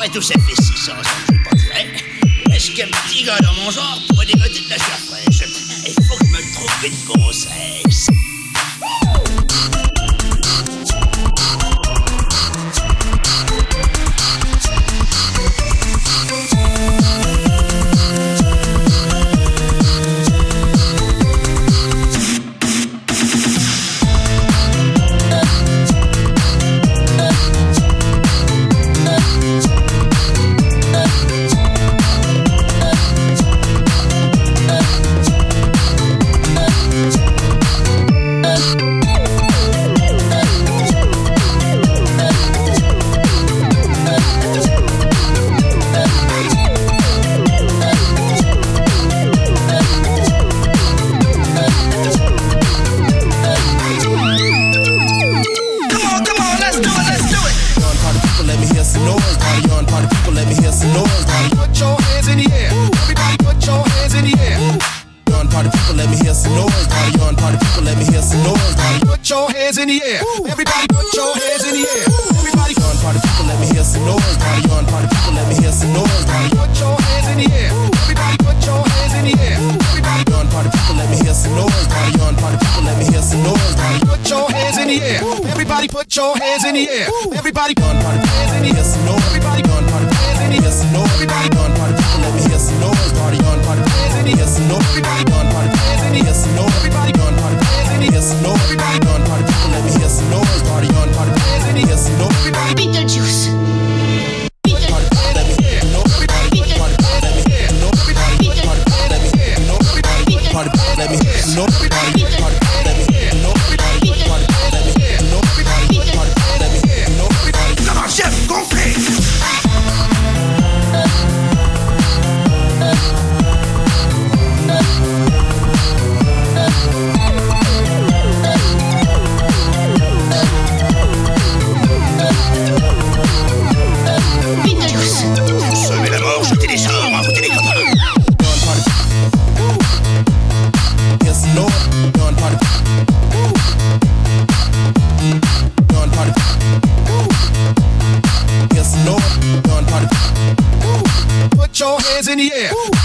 Après tout, ça fait 600 ans que je le porterai. Est-ce qu'un petit gars dans mon genre pourrait dégoter de la chair fraîche Il faut que je me trouve une grossesse. Your hands in the air. Everybody put your hands in the air. Everybody on, party people, let me hear some noise. Party on, party people, let me hear some noise. Party put your hands in the air. Everybody put your hands in the air. Everybody on, party people, let me hear some noise. Party on, party people, let me hear some noise. Party put your hands in the air. Everybody put your hands in the air. Everybody on, party people, let me hear some noise. Hands in the air.